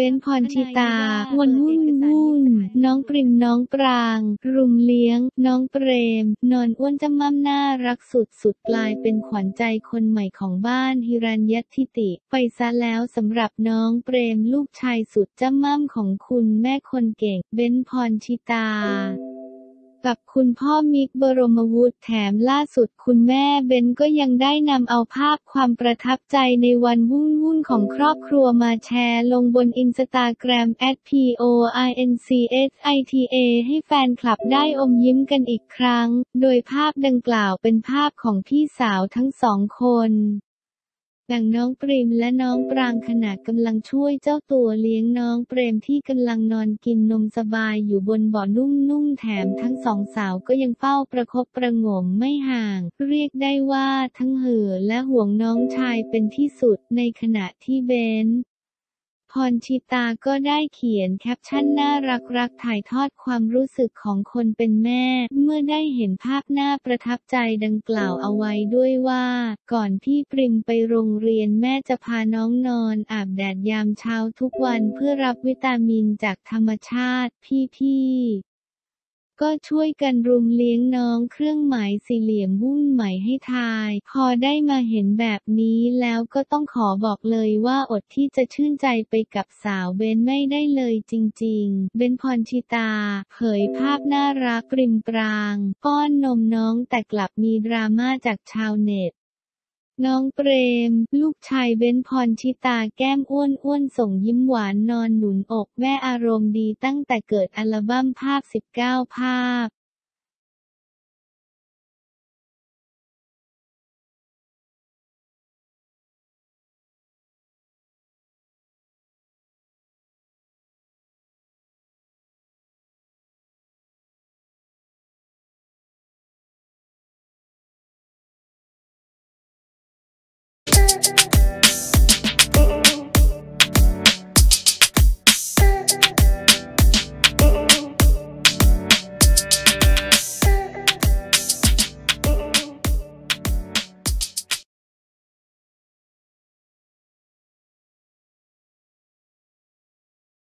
เบนพรชิตา วนวุ่นวุ่น น้องปริมน้องปราง รุมเลี้ยง น้องเปรม นอนอ้วนจำมั่มน่ารักสุดสุดกลายเป็นขวัญใจคนใหม่ของบ้านฮิรัญยทิติ ไปซะแล้วสำหรับน้องเปรมลูกชายสุดจำมั่มของคุณแม่คนเก่ง เบนพรชิตา กับคุณพ่อมิกบรมวุฒิแถมล่าสุดคุณแม่เบนก็ยังได้นำเอาภาพความประทับใจในวันวุ่นวุ่นของครอบครัวมาแชร์ลงบนอินสตาแกรม @poincsita ให้แฟนคลับได้อมยิ้มกันอีกครั้ง โดยภาพดังกล่าวเป็นภาพของพี่สาวทั้งสองคน ดังน้องเปรมและน้องปรางขณะกำลังช่วยเจ้าตัวเลี้ยงน้องเปรมที่กำลังนอนกินนมสบายอยู่บนเบาะนุ่มๆแถมทั้งสองสาวก็ยังเฝ้าประคบประงมไม่ห่าง เรียกได้ว่าทั้งเห่อและห่วงน้องชายเป็นที่สุดในขณะที่เบน พรชิตาก็ได้เขียนแคปชั่นน่ารักรักถ่ายทอดความรู้สึกของคนเป็นแม่ เมื่อได้เห็นภาพน่าประทับใจดังกล่าวเอาไว้ด้วยว่า ก่อนพี่ปริมไปโรงเรียนแม่จะพาน้องนอนอาบแดดยามเช้าทุกวันเพื่อรับวิตามินจากธรรมชาติพี่ๆ ก็ช่วยกันรุมเลี้ยงน้องเครื่องหมายสี่เหลี่ยมวุ่นใหม่ให้ทาย พอได้มาเห็นแบบนี้แล้วก็ต้องขอบอกเลยว่าอดที่จะชื่นใจไปกับสาวเบนไม่ได้เลยจริง ๆ เบนพรชิตา เผยภาพน่ารักปริมปราง ป้อนนมน้องแต่กลับมีดราม่าจากชาวเน็ต น้องเปรม ลูกชายเบ้นพรชิตาแก้มอ้วนอ้วนส่งยิ้มหวานนอนหนุนอกแม่อารมณ์ดีตั้งแต่เกิดอัลบั้มภาพ 19 ภาพ